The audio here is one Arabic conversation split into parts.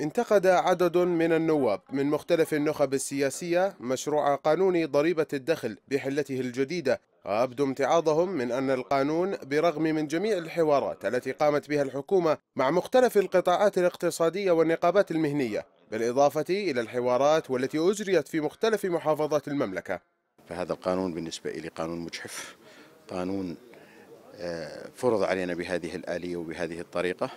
انتقد عدد من النواب من مختلف النخب السياسية مشروع قانون ضريبة الدخل بحلته الجديدة. وأبدوا امتعاضهم من أن القانون برغم من جميع الحوارات التي قامت بها الحكومة مع مختلف القطاعات الاقتصادية والنقابات المهنية بالإضافة إلى الحوارات والتي أجريت في مختلف محافظات المملكة. فهذا القانون بالنسبة لي قانون مجحف. قانون فرض علينا بهذه الآلية وبهذه الطريقة.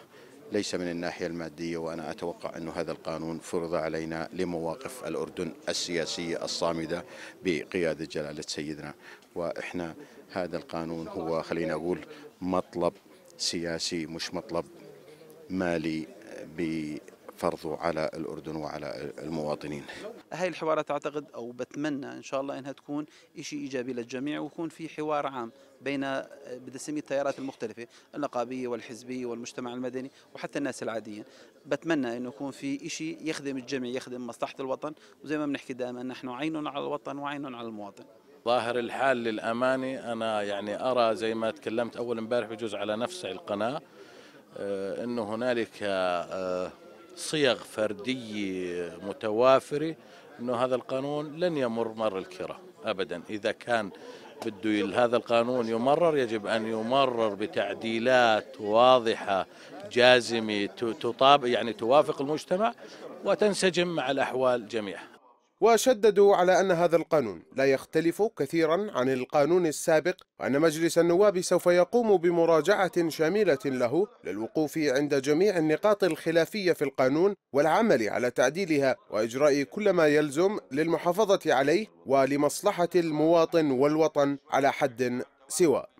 ليس من الناحية المادية وأنا أتوقع أن هذا القانون فرض علينا لمواقف الأردن السياسية الصامدة بقيادة جلالة سيدنا. وإحنا هذا القانون هو خلينا أقول مطلب سياسي مش مطلب مالي بفرضه على الأردن وعلى المواطنين. هاي الحوارات أعتقد أو بتمنى إن شاء الله إنها تكون شيء إيجابي للجميع ويكون في حوار عام بين بدي اسميه التيارات المختلفة النقابية والحزبية والمجتمع المدني وحتى الناس العاديين. بتمنى إنه يكون في شيء يخدم الجميع يخدم مصلحة الوطن وزي ما بنحكي دائما نحن عين على الوطن وعين على المواطن. ظاهر الحال للأمانة أنا يعني أرى زي ما تكلمت أول امبارح بجوز على نفس القناة أنه هنالك صيغ فردية متوافرة أنه هذا القانون لن يمر مر الكرة أبدا. إذا كان بده هذا القانون يمرر يجب أن يمرر بتعديلات واضحة جازمة تطابق يعني توافق المجتمع وتنسجم مع الأحوال جميعها وشددوا على أن هذا القانون لا يختلف كثيرا عن القانون السابق وأن مجلس النواب سوف يقوم بمراجعة شاملة له للوقوف عند جميع النقاط الخلافية في القانون والعمل على تعديلها وإجراء كل ما يلزم للمحافظة عليه ولمصلحة المواطن والوطن على حد سواء.